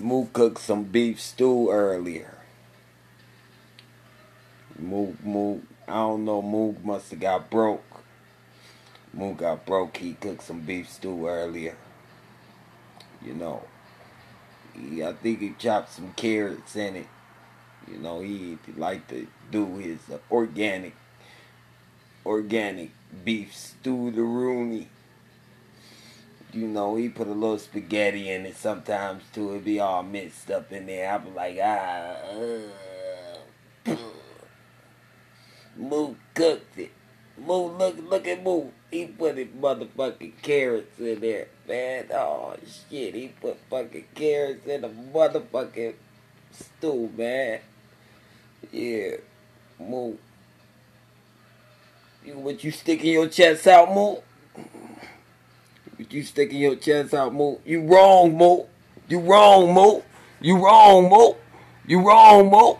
Moo cooked some beef stew earlier. Moo, Moo, I don't know, Moo must have got broke. Moo got broke, he cooked some beef stew earlier. You know, he, I think he chopped some carrots in it. You know, he, like to do his organic, organic beef stew tharoni you know, he put a little spaghetti in it sometimes too. It'd be all mixed up in there. I'd be like, ah, uh, Moo cooked it. Moo, look, look at Moo. He put it motherfucking carrots in there, man. Oh shit, he put fucking carrots in the motherfucking stew, man. Yeah, Moo. You, what you sticking your chest out, Moo? You sticking your chest out, Mo. You wrong, Mo. You wrong, Mo. You wrong, Mo. You wrong, Mo.